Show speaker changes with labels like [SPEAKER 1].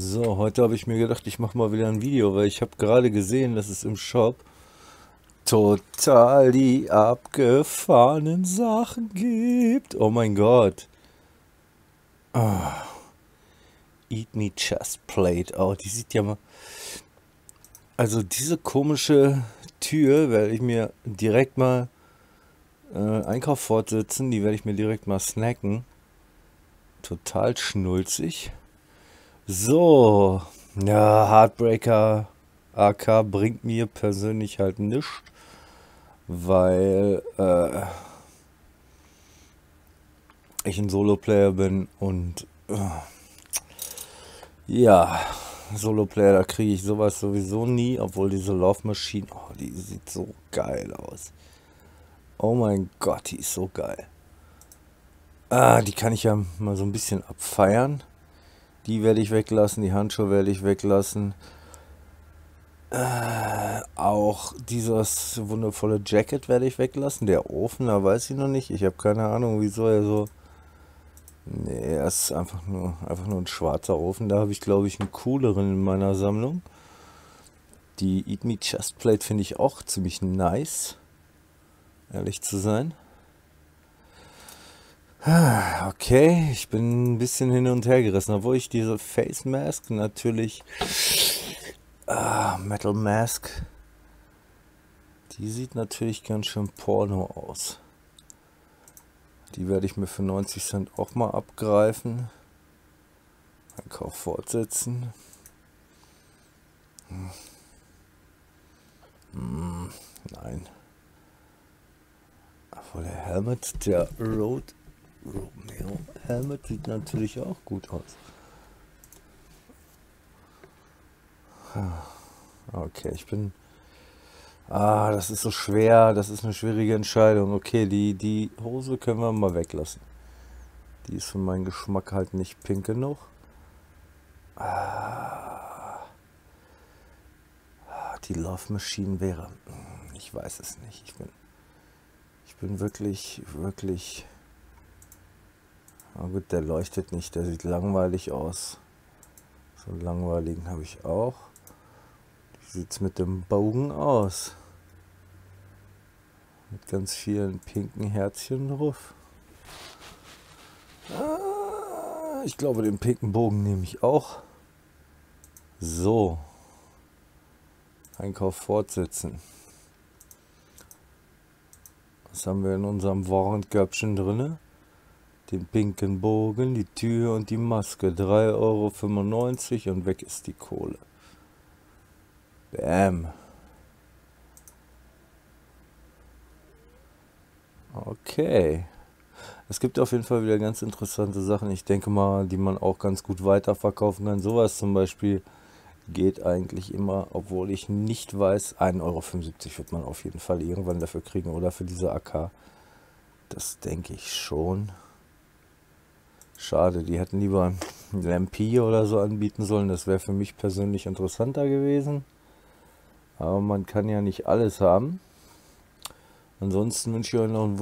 [SPEAKER 1] So, heute habe ich mir gedacht, ich mache mal wieder ein Video, weil ich habe gerade gesehen, dass es im Shop total die abgefahrenen Sachen gibt. Oh mein Gott. Oh. Eat Me Chest Plate. Oh, die sieht ja mal... Also diese komische Tür werde ich mir direkt mal äh, Einkauf fortsetzen. Die werde ich mir direkt mal snacken. Total schnulzig. So, ja, Heartbreaker AK bringt mir persönlich halt nichts, weil äh, ich ein Solo-Player bin und äh, ja, Solo-Player, da kriege ich sowas sowieso nie, obwohl diese Love Machine, oh, die sieht so geil aus. Oh mein Gott, die ist so geil. Ah, die kann ich ja mal so ein bisschen abfeiern. Die werde ich weglassen, die Handschuhe werde ich weglassen. Äh, auch dieses wundervolle Jacket werde ich weglassen. Der Ofen, da weiß ich noch nicht. Ich habe keine Ahnung, wieso er so... Nee, er ist einfach nur, einfach nur ein schwarzer Ofen. Da habe ich, glaube ich, einen cooleren in meiner Sammlung. Die Eat Me Chestplate finde ich auch ziemlich nice. Ehrlich zu sein. Okay, ich bin ein bisschen hin und her gerissen, obwohl ich diese Face Mask natürlich ah, Metal Mask die sieht natürlich ganz schön porno aus. Die werde ich mir für 90 Cent auch mal abgreifen. Einkauf fortsetzen. Hm. Hm, nein. Aber der Helmet, der Road Romeo Helmet sieht natürlich auch gut aus. Okay, ich bin... Ah, das ist so schwer. Das ist eine schwierige Entscheidung. Okay, die, die Hose können wir mal weglassen. Die ist für meinen Geschmack halt nicht pink genug. Ah, die Love Machine wäre... Hm, ich weiß es nicht. Ich bin... Ich bin wirklich, wirklich... Na gut, der leuchtet nicht, der sieht langweilig aus. So einen langweiligen habe ich auch. Wie sieht es mit dem Bogen aus? Mit ganz vielen pinken Herzchen drauf. Ah, ich glaube, den pinken Bogen nehme ich auch. So. Einkauf fortsetzen. Was haben wir in unserem Warentköpfchen drinne? Den pinken Bogen, die Tür und die Maske. 3,95 Euro und weg ist die Kohle. Bam. Okay. Es gibt auf jeden Fall wieder ganz interessante Sachen. Ich denke mal, die man auch ganz gut weiterverkaufen kann. Sowas zum Beispiel geht eigentlich immer, obwohl ich nicht weiß, 1,75 Euro wird man auf jeden Fall irgendwann dafür kriegen oder für diese AK. Das denke ich schon. Schade, die hätten lieber ein Lampier oder so anbieten sollen. Das wäre für mich persönlich interessanter gewesen. Aber man kann ja nicht alles haben. Ansonsten wünsche ich euch noch einen